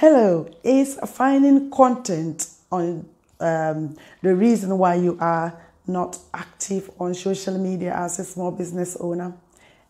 Hello, is finding content on um, the reason why you are not active on social media as a small business owner?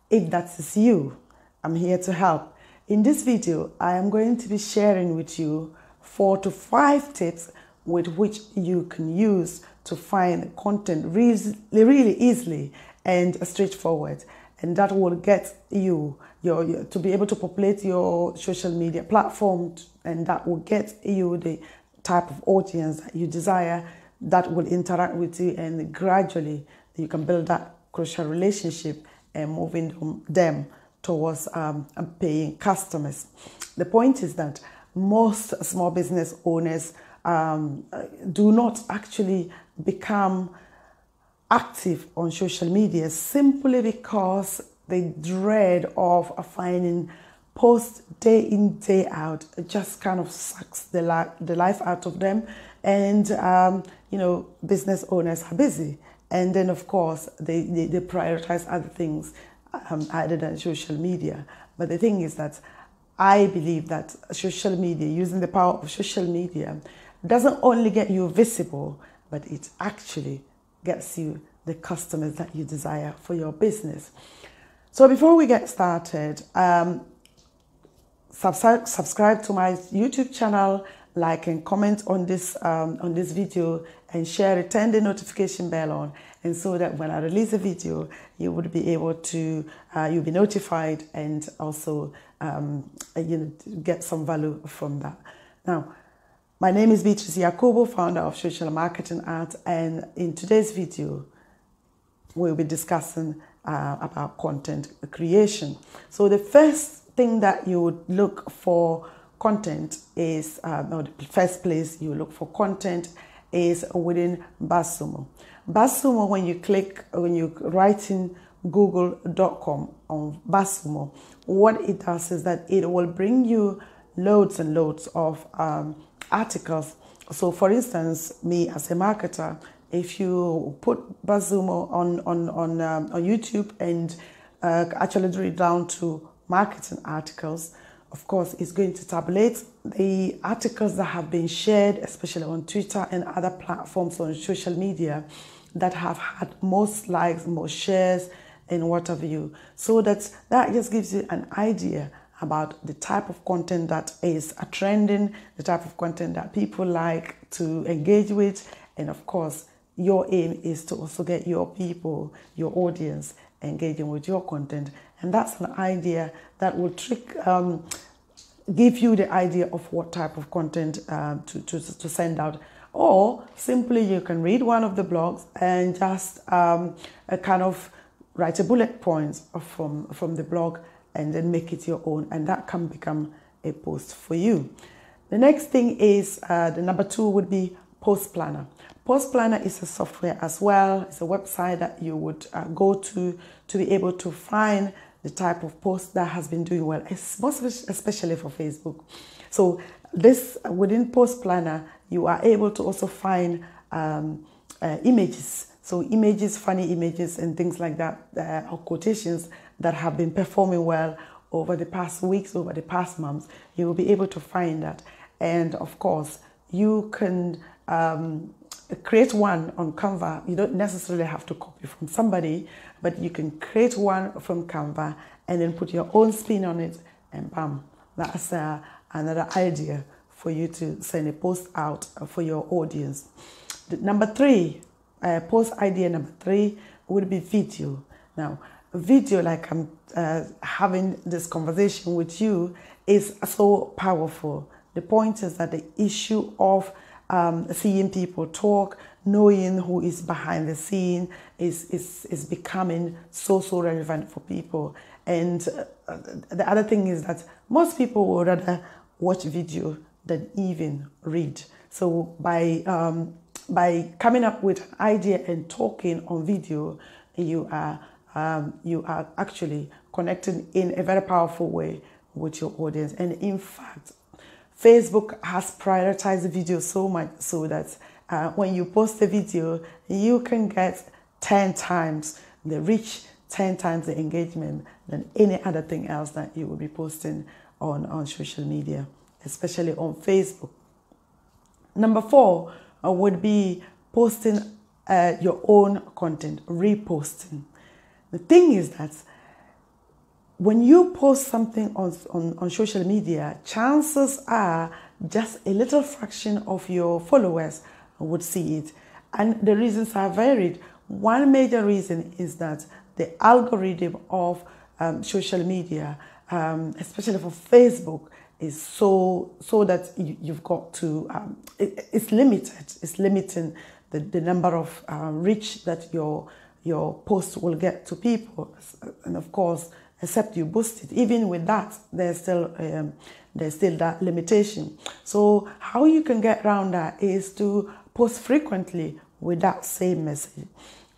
If that is you, I'm here to help. In this video, I am going to be sharing with you four to five tips with which you can use to find content really, really easily and straightforward. And that will get you your, your, to be able to populate your social media platform and that will get you the type of audience that you desire that will interact with you and gradually you can build that crucial relationship and moving them towards um, paying customers. The point is that most small business owners um, do not actually become active on social media simply because the dread of finding posts day in day out. Just kind of sucks the, the life out of them. And um, you know business owners are busy. And then of course they, they, they prioritize other things um, other than social media. But the thing is that i believe that social media using the power of social media doesn't only get you visible but it actually gets you the customers that you desire for your business so before we get started, um, subscribe, subscribe to my YouTube channel, like and comment on this um, on this video, and share it. Turn the notification bell on, and so that when I release a video, you would be able to uh, you'll be notified and also um, you know, get some value from that. Now. My name is Beatrice Yakubu, founder of Social Marketing Art, and in today's video, we'll be discussing uh, about content creation. So the first thing that you would look for content is, uh, the first place you look for content is within BuzzSumo. BuzzSumo, when you click, when you write in google.com on BuzzSumo, what it does is that it will bring you loads and loads of um, articles. So, for instance, me as a marketer, if you put BuzzSumo on on on um, on YouTube and uh, actually drill down to marketing articles, of course, it's going to tabulate the articles that have been shared, especially on Twitter and other platforms on social media, that have had most likes, most shares, and what have you. So that that just gives you an idea about the type of content that is trending, the type of content that people like to engage with, and of course, your aim is to also get your people, your audience engaging with your content. And that's an idea that will trick, um, give you the idea of what type of content um, to, to, to send out. Or simply you can read one of the blogs and just um, kind of write a bullet points from, from the blog and then make it your own. And that can become a post for you. The next thing is uh, the number two would be Post Planner. Post Planner is a software as well. It's a website that you would uh, go to to be able to find the type of post that has been doing well, especially for Facebook. So this within Post Planner, you are able to also find um, uh, images. So images, funny images, and things like that, uh, or quotations that have been performing well over the past weeks, over the past months. You will be able to find that, and of course, you can. Um, create one on Canva. You don't necessarily have to copy from somebody, but you can create one from Canva and then put your own spin on it, and bam, that's uh, another idea for you to send a post out for your audience. The, number three, uh, post idea number three would be video. Now, video, like I'm uh, having this conversation with you, is so powerful. The point is that the issue of um, seeing people talk, knowing who is behind the scene is, is, is becoming so, so relevant for people. And uh, the other thing is that most people would rather watch video than even read. So by, um, by coming up with an idea and talking on video, you are, um, you are actually connecting in a very powerful way with your audience. And in fact, Facebook has prioritized the video so much so that uh, when you post a video, you can get 10 times the reach, 10 times the engagement than any other thing else that you will be posting on, on social media. especially on Facebook. Number four uh, would be posting uh, your own content, reposting. The thing is that when you post something on, on, on social media, chances are just a little fraction of your followers would see it. And the reasons are varied. One major reason is that the algorithm of um, social media, um, especially for Facebook, is so so that you, have got to um, it, it's limited. It's limiting the, the number of uh, reach that your your post will get to people, and of course, except you boost it. Even with that, there's still um, there's still that limitation. So how you can get around that is to post frequently with that same message.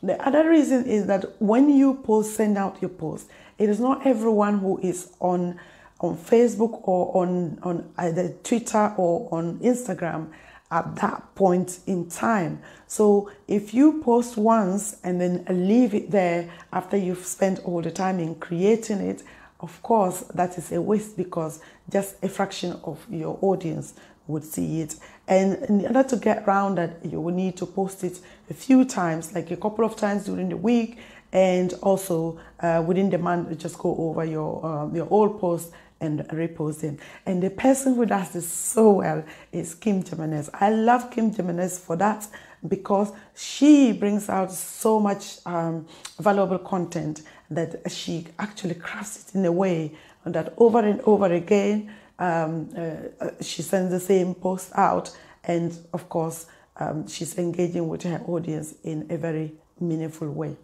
The other reason is that when you post, send out your post, it is not everyone who is on on Facebook or on, on either Twitter or on Instagram at that point in time. So if you post once and then leave it there after you've spent all the time in creating it, of course, that is a waste because just a fraction of your audience would see it. And in order to get around that, you will need to post it a few times, like a couple of times during the week, and also uh, within the month, just go over your um, your old post and repost them. And the person who does this so well is Kim Jimenez. I love Kim Jimenez for that because she brings out so much um, valuable content that she actually crafts it in a way that over and over again um, uh, uh, she sends the same post out and of course um, she's engaging with her audience in a very meaningful way.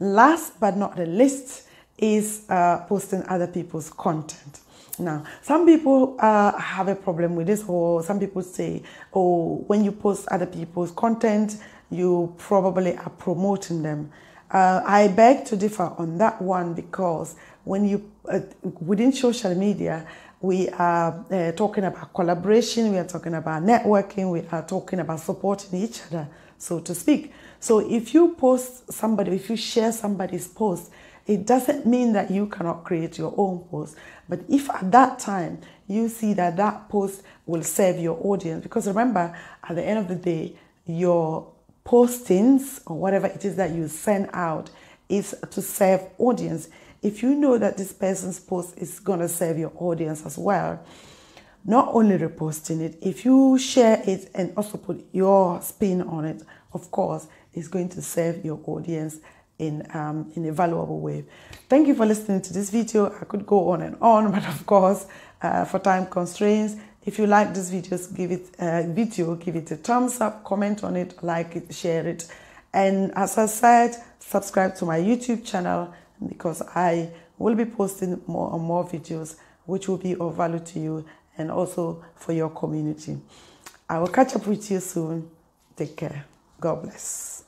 Last but not the least is uh, posting other people's content. Now, some people uh, have a problem with this, or some people say, oh, when you post other people's content, you probably are promoting them. Uh, I beg to differ on that one because when you, uh, within social media, we are uh, talking about collaboration, we are talking about networking, we are talking about supporting each other, so to speak. So if you post somebody, if you share somebody's post, it doesn't mean that you cannot create your own post. But if at that time you see that that post will serve your audience, because remember, at the end of the day, your postings or whatever it is that you send out is to serve audience. If you know that this person's post is going to serve your audience as well, not only reposting it, if you share it and also put your spin on it, of course, it's going to serve your audience in, um, in a valuable way. Thank you for listening to this video. I could go on and on, but of course, uh, for time constraints, if you like this video, give it uh, video, give it a thumbs up, comment on it, like it, share it. And as I said, subscribe to my YouTube channel because I will be posting more and more videos which will be of value to you and also for your community. I will catch up with you soon. Take care. God bless.